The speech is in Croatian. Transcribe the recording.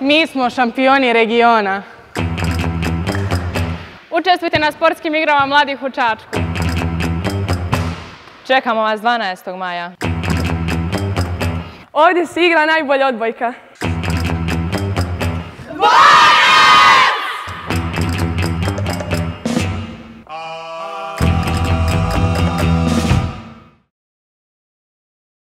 Mi smo šampioni regiona. Učestvujte na sportskim igrama mladih u Čačku. Čekamo vas 12. maja. Ovdje se igra najbolja odbojka.